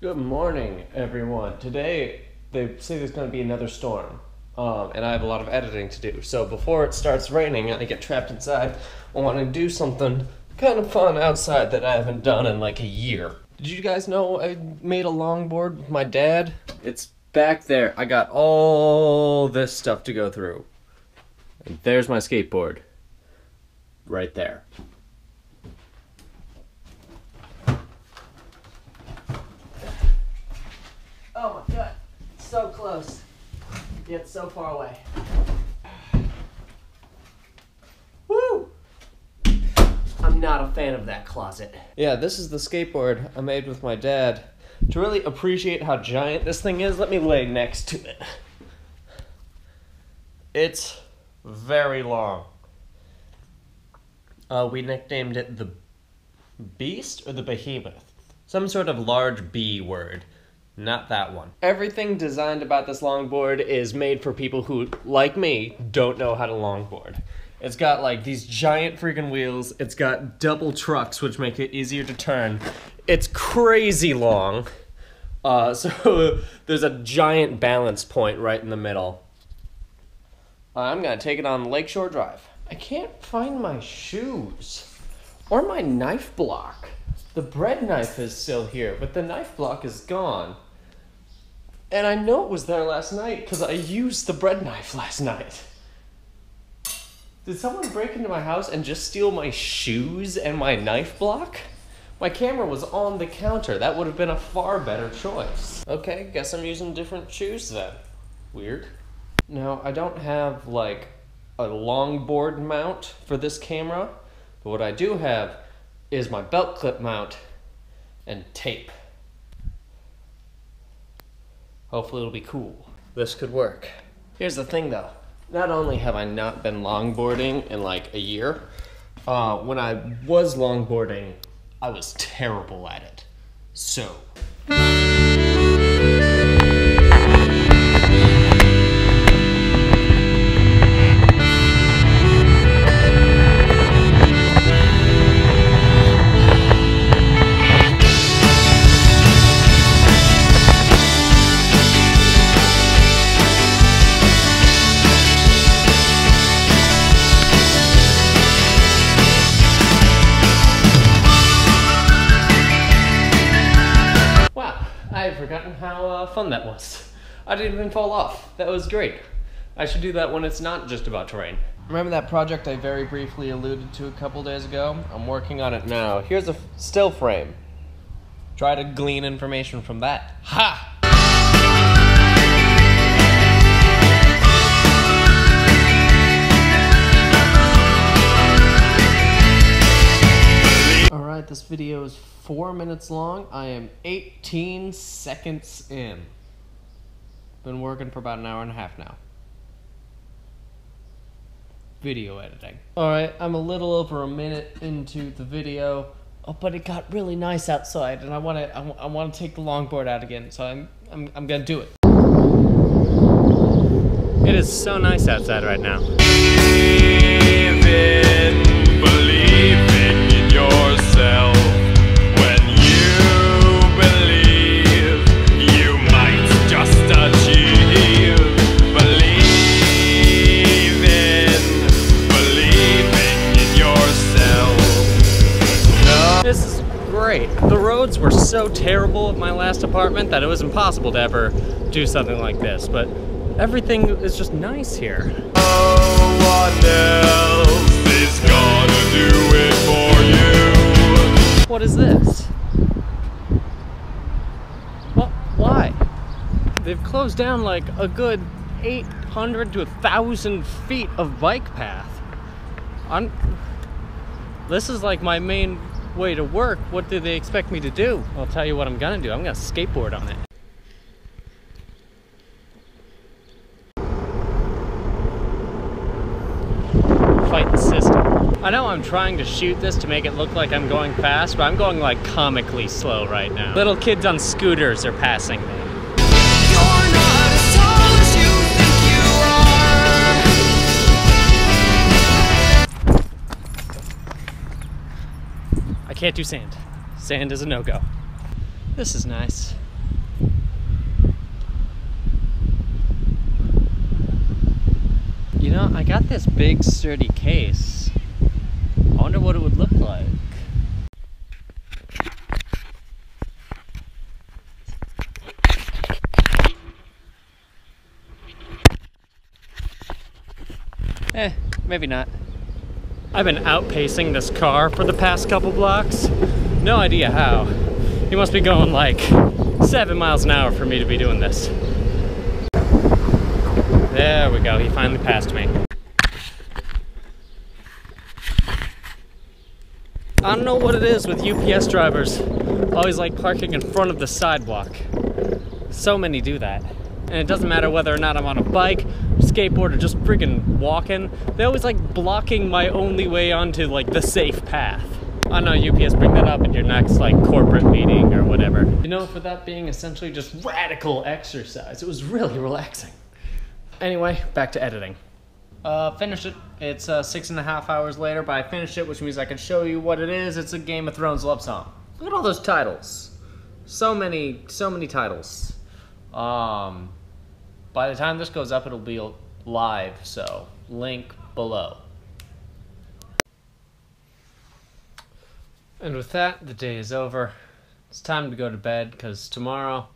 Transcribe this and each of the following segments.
Good morning, everyone. Today, they say there's going to be another storm, um, and I have a lot of editing to do. So before it starts raining and I get trapped inside, I want to do something kind of fun outside that I haven't done in like a year. Did you guys know I made a longboard with my dad? It's back there. I got all this stuff to go through. And there's my skateboard. Right there. Oh my god, so close, yet so far away. Woo! I'm not a fan of that closet. Yeah, this is the skateboard I made with my dad. To really appreciate how giant this thing is, let me lay next to it. It's very long. Uh, we nicknamed it the Beast or the Behemoth. Some sort of large B word. Not that one. Everything designed about this longboard is made for people who, like me, don't know how to longboard. It's got like these giant freaking wheels. It's got double trucks, which make it easier to turn. It's crazy long. Uh, so there's a giant balance point right in the middle. I'm gonna take it on Lakeshore Drive. I can't find my shoes or my knife block. The bread knife is still here, but the knife block is gone. And I know it was there last night because I used the bread knife last night. Did someone break into my house and just steal my shoes and my knife block? My camera was on the counter. That would have been a far better choice. Okay, guess I'm using different shoes then. Weird. Now, I don't have like a longboard mount for this camera, but what I do have is my belt clip mount and tape. Hopefully it'll be cool. This could work. Here's the thing though. Not only have I not been longboarding in like a year, uh, when I was longboarding, I was terrible at it. So. Wow, I had forgotten how uh, fun that was. I didn't even fall off. That was great. I should do that when it's not just about terrain. Remember that project I very briefly alluded to a couple days ago? I'm working on it now. Here's a still frame. Try to glean information from that. Ha! This video is four minutes long. I am 18 seconds in. Been working for about an hour and a half now. Video editing. Alright, I'm a little over a minute into the video. Oh, but it got really nice outside, and I want to. I, want to take the longboard out again, so I'm. I'm. I'm gonna do it. It is so nice outside right now. So terrible at my last apartment that it was impossible to ever do something like this, but everything is just nice here. No one else is gonna do it for you. What is this? What? Why? They've closed down like a good 800 to 1,000 feet of bike path. I'm. This is like my main way to work. What do they expect me to do? I'll tell you what I'm gonna do. I'm gonna skateboard on it. Fight the system. I know I'm trying to shoot this to make it look like I'm going fast, but I'm going like comically slow right now. Little kids on scooters are passing me. can't do sand. Sand is a no go. This is nice. You know, I got this big sturdy case. I wonder what it would look like. Eh, maybe not. I've been outpacing this car for the past couple blocks. No idea how. He must be going like seven miles an hour for me to be doing this. There we go, he finally passed me. I don't know what it is with UPS drivers. Always like parking in front of the sidewalk. So many do that. And it doesn't matter whether or not I'm on a bike, skateboard, or just friggin' walking. They're always like blocking my only way onto like the safe path. I know UPS bring that up in your next like corporate meeting or whatever. You know, for that being essentially just radical exercise, it was really relaxing. Anyway, back to editing. Uh, finished it. It's uh, six and a half hours later, but I finished it, which means I can show you what it is. It's a Game of Thrones love song. Look at all those titles. So many, so many titles. Um, by the time this goes up, it'll be live, so link below. And with that, the day is over. It's time to go to bed because tomorrow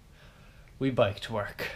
we bike to work.